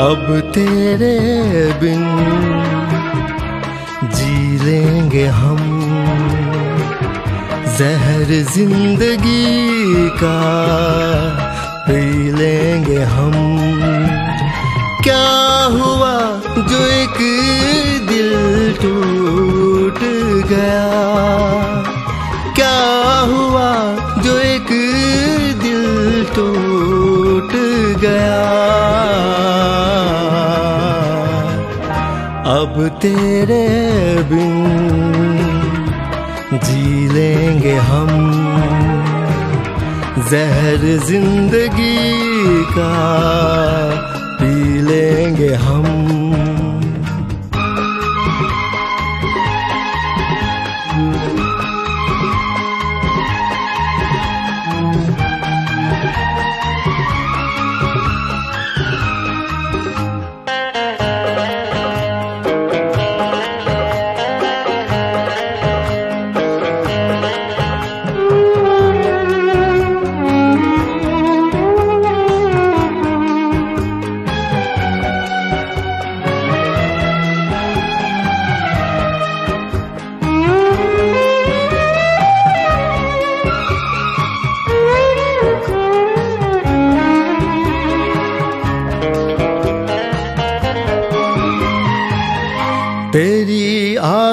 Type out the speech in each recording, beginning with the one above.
अब तेरे बिन जी लेंगे हम जहर ज़िंदगी का, पी लेंगे हम। क्या हुआ जो एक दिल टूट गया? अब तेरे बिन जी लेंगे हम। जहर ज़िंदगी का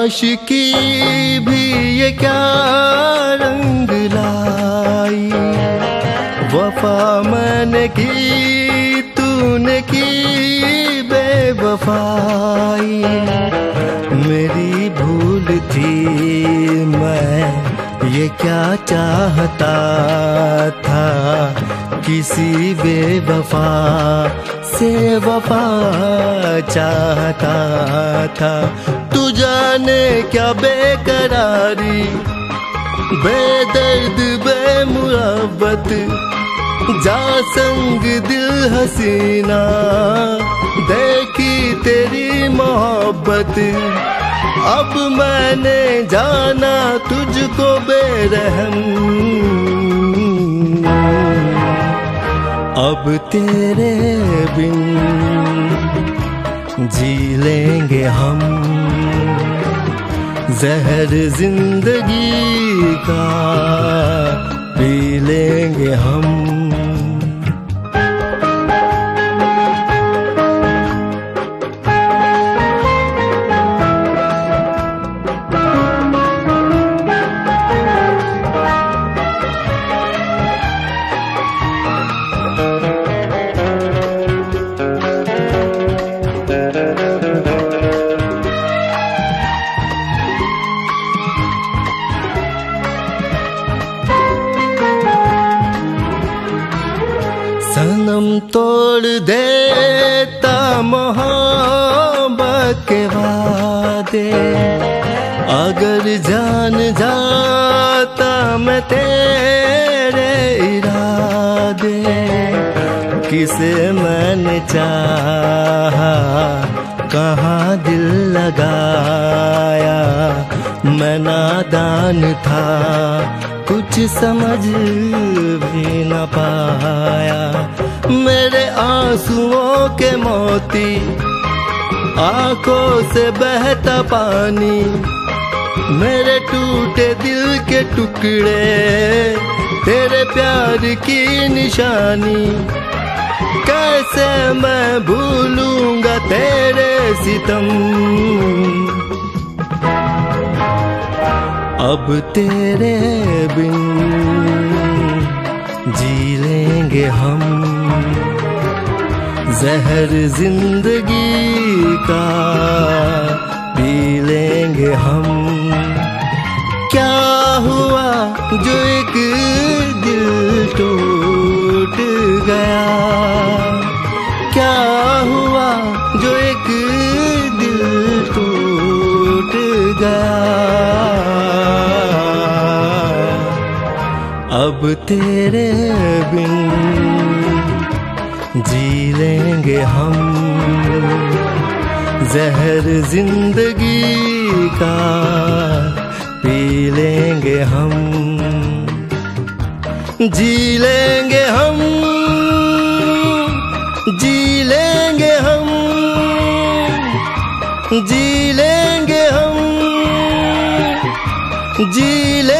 आशिकी भी ये क्या रंग लाई? वफा मैंने की, तूने की बेवफाई। मेरी भूल थी मैं ये क्या चाहता था, किसी बेवफा से वफा चाहता था। तू जाने क्या बेकरारी, बेदर्द बेमुरब्बत जा संग दिल हसीना। देखी तेरी मोहब्बत, अब मैंने जाना तुझको बेरहम। अब तेरे बिन जी लेंगे हम जहर ज़िंदगी का पी लेंगे हम। तोड़ देता मोहब्बत के वादे। अगर जान जाता मैं तेरे इरादे। किसे मैंने चाहा, कहाँ दिल लगाया। मैं नादान था, कुछ समझ भी न पाया। मेरे आंसुओं के मोती, आँखों से बहता पानी, मेरे टूटे दिल के टुकड़े, तेरे प्यार की निशानी। कैसे मैं भूलूँगा तेरे सितम? अब तेरे बिन जी लेंगे हम। जहर ज़िंदगी का पी लेंगे हम। क्या हुआ जो एक दिल टूट गया? क्या हुआ जो एक दिल टूट गया? अब तेरे बिन जी लेंगे हम। जहर ज़िंदगी का पी लेंगे हम। जी लेंगे हम। जी लेंगे हम। जी लेंगे हम। जी लेंगे